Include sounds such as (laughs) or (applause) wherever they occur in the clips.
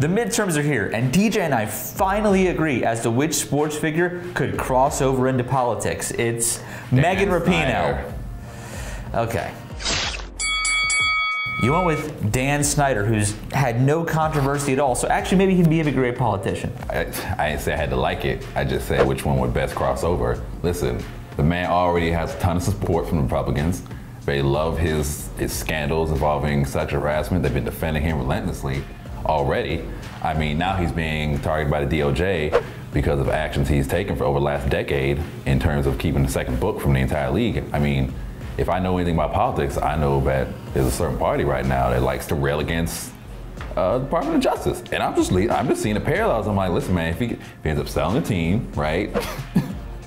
The midterms are here, and DJ and I finally agree as to which sports figure could cross over into politics. It's Megan Rapinoe. Okay. You went with Dan Snyder, who's had no controversy at all. So actually, maybe he'd be a great politician. I, I didn't say I had to like it. I just said which one would best cross over. Listen, the man already has a ton of support from the Republicans. They love his his scandals involving sexual harassment. They've been defending him relentlessly already. I mean, now he's being targeted by the DOJ because of actions he's taken for over the last decade in terms of keeping the second book from the entire league. I mean, if I know anything about politics, I know that there's a certain party right now that likes to rail against uh, Department of Justice. And I'm just I'm just seeing the parallels. I'm like, listen, man, if he, if he ends up selling the team, right? (laughs)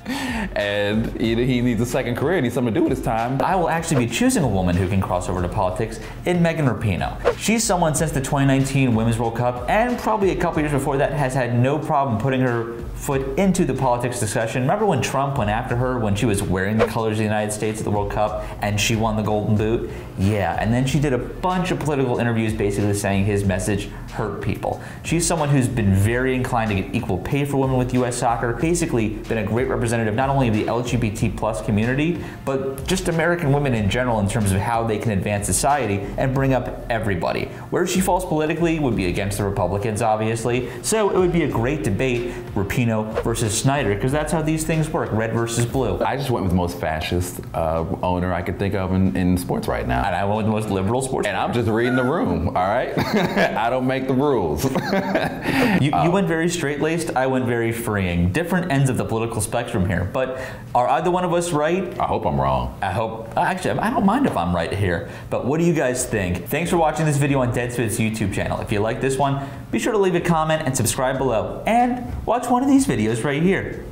and either he needs a second career, he needs something to do with his time. I will actually be choosing a woman who can cross over to politics in Megan Rapinoe. She's someone since the 2019 Women's World Cup and probably a couple years before that has had no problem putting her foot into the politics discussion. Remember when Trump went after her when she was wearing the colors of the United States at the World Cup and she won the Golden Boot? Yeah, and then she did a bunch of political interviews basically saying his message hurt people. She's someone who's been very inclined to get equal pay for women with U.S. soccer, basically been a great representative not only of the LGBT plus community, but just American women in general in terms of how they can advance society and bring up everybody. Where she falls politically would be against the Republicans, obviously. So it would be a great debate, Rapinoe versus Snyder, because that's how these things work, red versus blue. I just went with the most fascist uh, owner I could think of in, in sports right now. And I went with the most liberal sports. And I'm just reading the room, all right? (laughs) I don't make the rules. You, you (laughs) went very straight laced, I went very freeing. Different ends of the political spectrum here. But are either one of us right? I hope I'm wrong. I hope, actually, I don't mind if I'm right here. But what do you guys think? Thanks for watching this video on Deadspin's YouTube channel. If you like this one, be sure to leave a comment and subscribe below. And watch one of these videos right here.